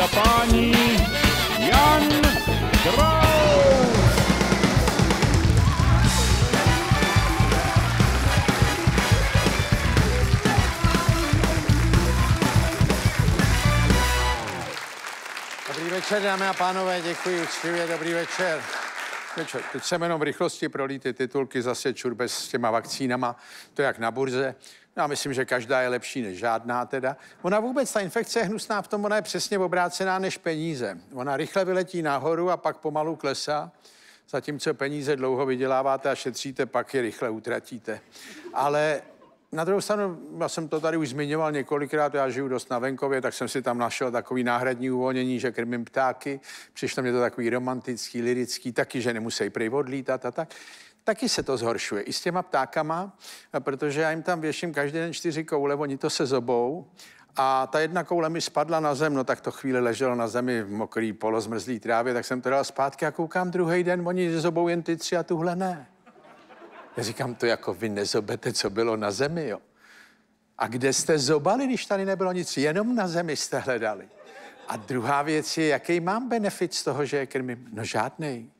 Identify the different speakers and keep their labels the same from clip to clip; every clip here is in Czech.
Speaker 1: a páni, Jan Kraus. Dobrý večer, dámy a pánové, děkuji úctivě, dobrý večer. Večer. Teď jsem jenom v rychlosti prolít ty titulky zase čurbe s těma vakcínama, to jak na burze. Já myslím, že každá je lepší než žádná teda. Ona vůbec, ta infekce je hnusná v tom, ona je přesně obrácená než peníze. Ona rychle vyletí nahoru a pak pomalu klesá. Zatímco peníze dlouho vyděláváte a šetříte, pak je rychle utratíte. Ale na druhou stranu, já jsem to tady už zmiňoval několikrát, já žiju dost na venkově, tak jsem si tam našel takový náhradní uvolnění, že krmím ptáky. Přišlo mě to takový romantický, lirický, taky, že nemusí prý odlítat a tak. Taky se to zhoršuje i s těma ptákama, protože já jim tam věším každý den čtyři koule, oni to se zobou a ta jedna koule mi spadla na zem, no tak to chvíli leželo na zemi v mokrý polozmrzlý trávě, tak jsem to dal zpátky a koukám druhý den, oni zobou jen ty tři a tuhle ne. Já říkám, to jako vy nezobete, co bylo na zemi, jo. A kde jste zobali, když tady nebylo nic? Jenom na zemi jste hledali. A druhá věc je, jaký mám benefit z toho, že je krmím? No žádný.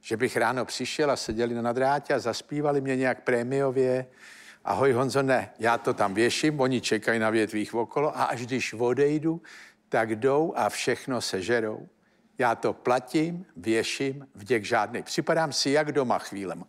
Speaker 1: Že bych ráno přišel a seděli na nadrátě a zaspívali mě nějak prémiově. Ahoj Honzo, ne, já to tam věším, oni čekají na větvích okolo a až když odejdu, tak jdou a všechno sežerou. Já to platím, věším, vděk žádný. Připadám si jak doma chvílema.